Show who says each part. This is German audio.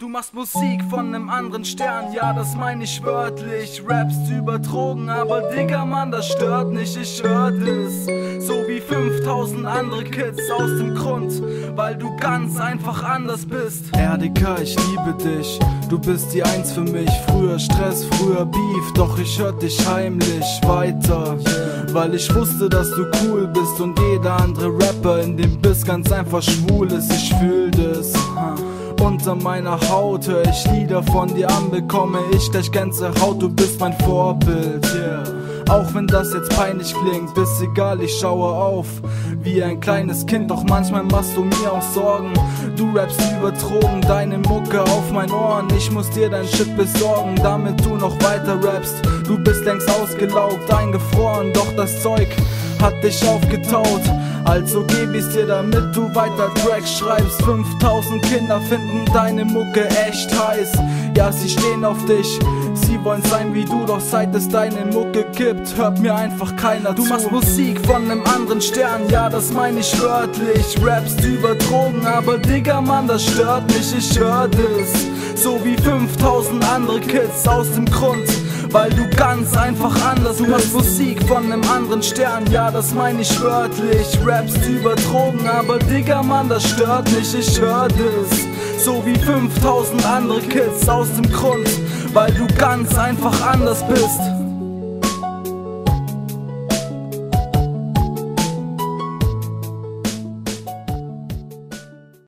Speaker 1: Du machst Musik von nem anderen Stern, ja, das meine ich wörtlich. Rappst über Drogen, aber Digga, Mann, das stört nicht, ich hör das. So wie 5000 andere Kids aus dem Grund, weil du ganz einfach anders bist. RDK, ich liebe dich, du bist die Eins für mich. Früher Stress, früher Beef, doch ich hör dich heimlich weiter. Weil ich wusste, dass du cool bist und jeder andere Rapper in dem Biss ganz einfach schwul ist, ich fühl das. Unter meiner Haut hör ich Lieder von dir an, bekomme ich gleich Gänsehaut, du bist mein Vorbild, yeah. Auch wenn das jetzt peinlich klingt, ist egal, ich schaue auf wie ein kleines Kind, doch manchmal machst du mir auch Sorgen. Du rappst übertrogen, deine Mucke auf mein Ohren, ich muss dir dein Shit besorgen, damit du noch weiter rappst. Du bist längst ausgelaugt, eingefroren, doch das Zeug hat dich aufgetaut. Also geb ich's dir, damit du weiter Tracks schreibst. 5000 Kinder finden deine Mucke echt heiß. Ja, sie stehen auf dich. Sie wollen sein wie du, doch seit es deine Mucke gibt, hört mir einfach keiner du zu. Du machst Musik von nem anderen Stern, ja, das meine ich wörtlich. Rappst über Drogen, aber Digga, Mann, das stört mich, ich hör das. So wie 5000 andere Kids aus dem Grund weil du ganz einfach anders Du machst. Musik von nem anderen Stern, ja das meine ich wörtlich. Rappst über Drogen, aber Digga Mann, das stört mich, ich hör das. So wie 5000 andere Kids aus dem Grund, weil du ganz einfach anders bist